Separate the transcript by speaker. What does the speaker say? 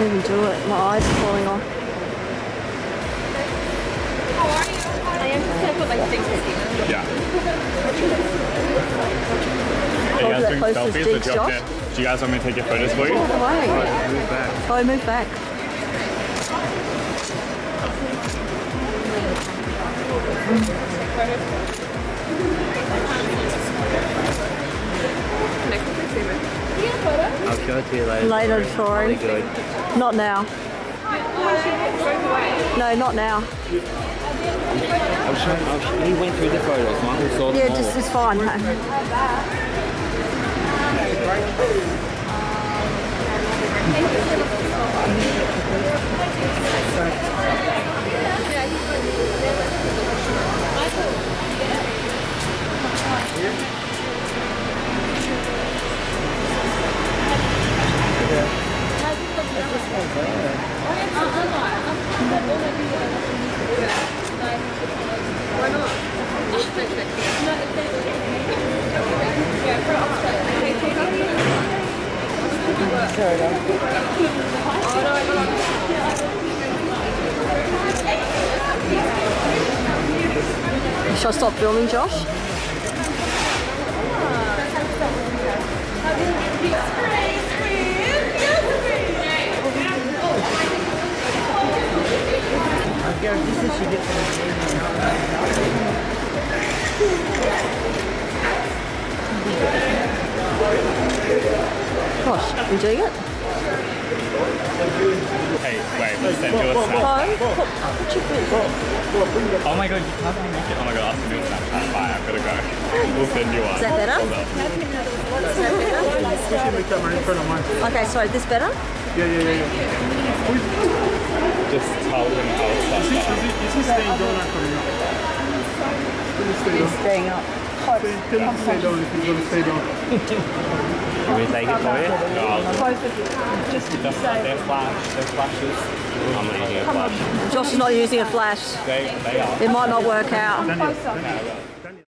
Speaker 1: can't even do it. My eyes are falling off.
Speaker 2: I am just gonna put my things in here.
Speaker 3: Yeah. Are you guys doing selfies?
Speaker 1: Steve's
Speaker 3: or do, you want
Speaker 1: Josh.
Speaker 3: to- do you guys want me to take your photos for you?
Speaker 1: Away.
Speaker 4: Oh, move back.
Speaker 1: Oh, move back.
Speaker 4: I'll show to later.
Speaker 1: Later,
Speaker 4: Really good.
Speaker 1: Not now. No, not now.
Speaker 4: I'll show, he went through the photos. Michael saw them
Speaker 1: Yeah,
Speaker 4: all.
Speaker 1: just it's fine. Shall I stop filming, Josh? Gosh, you doing it?
Speaker 3: Hey, wait, we'll send you a snap.
Speaker 1: Phone? Put, put your foot.
Speaker 3: Oh my god, you can't even make it. Oh my god, I'll send you a Snapchat. Bye, I've gotta go. We'll send you one.
Speaker 1: Is that better?
Speaker 3: Hold up.
Speaker 1: Okay, sorry, this better?
Speaker 3: Just tell them how it's
Speaker 1: It's staying down or coming up.
Speaker 4: Can we take it for you?
Speaker 3: Just, just their flash, their flashes.
Speaker 4: I'm not using a flash.
Speaker 1: Josh is not using a flash.
Speaker 3: They, they are.
Speaker 1: It might not work out.
Speaker 3: Yeah,